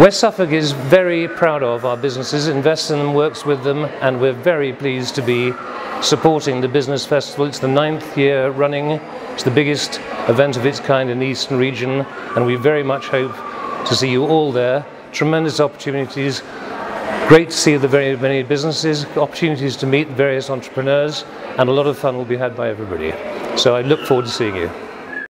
West Suffolk is very proud of our businesses, invests in them, works with them, and we're very pleased to be supporting the Business Festival. It's the ninth year running. It's the biggest event of its kind in the Eastern region, and we very much hope to see you all there. Tremendous opportunities. Great to see the very many businesses, opportunities to meet various entrepreneurs, and a lot of fun will be had by everybody. So I look forward to seeing you.